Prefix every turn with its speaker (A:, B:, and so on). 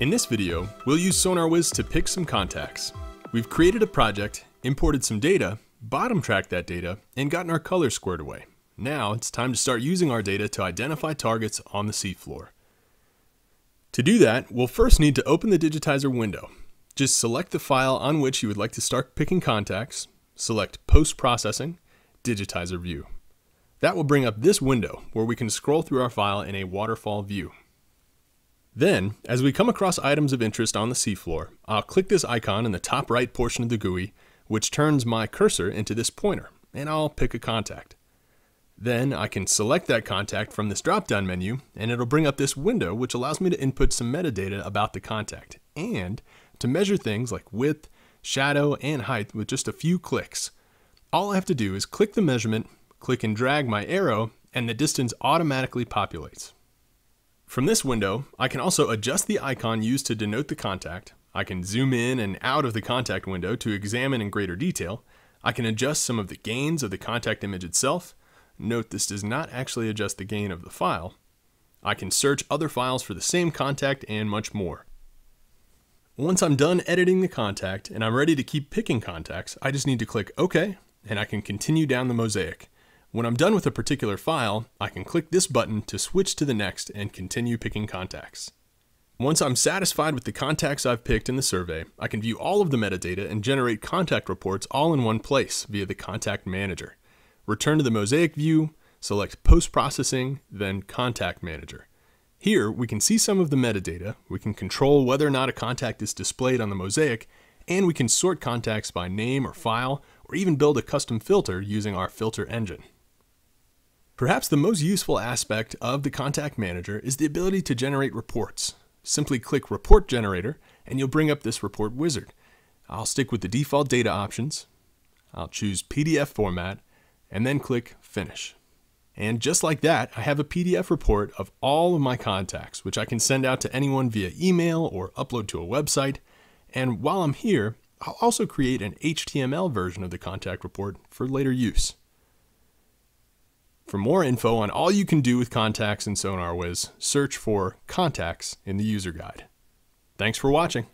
A: In this video, we'll use SonarWiz to pick some contacts. We've created a project, imported some data, bottom tracked that data, and gotten our color squared away. Now it's time to start using our data to identify targets on the seafloor. To do that, we'll first need to open the digitizer window. Just select the file on which you would like to start picking contacts, select Post Processing, Digitizer View. That will bring up this window where we can scroll through our file in a waterfall view. Then, as we come across items of interest on the seafloor, I'll click this icon in the top right portion of the GUI, which turns my cursor into this pointer, and I'll pick a contact. Then I can select that contact from this drop-down menu, and it'll bring up this window which allows me to input some metadata about the contact, and to measure things like width, shadow, and height with just a few clicks. All I have to do is click the measurement, click and drag my arrow, and the distance automatically populates. From this window, I can also adjust the icon used to denote the contact. I can zoom in and out of the contact window to examine in greater detail. I can adjust some of the gains of the contact image itself. Note this does not actually adjust the gain of the file. I can search other files for the same contact and much more. Once I'm done editing the contact and I'm ready to keep picking contacts, I just need to click OK and I can continue down the mosaic. When I'm done with a particular file, I can click this button to switch to the next and continue picking contacts. Once I'm satisfied with the contacts I've picked in the survey, I can view all of the metadata and generate contact reports all in one place via the Contact Manager. Return to the Mosaic view, select Post Processing, then Contact Manager. Here, we can see some of the metadata, we can control whether or not a contact is displayed on the mosaic, and we can sort contacts by name or file, or even build a custom filter using our filter engine. Perhaps the most useful aspect of the Contact Manager is the ability to generate reports. Simply click Report Generator and you'll bring up this report wizard. I'll stick with the default data options. I'll choose PDF format and then click Finish. And just like that, I have a PDF report of all of my contacts, which I can send out to anyone via email or upload to a website. And while I'm here, I'll also create an HTML version of the contact report for later use. For more info on all you can do with contacts in SonarWiz, search for Contacts in the user guide. Thanks for watching.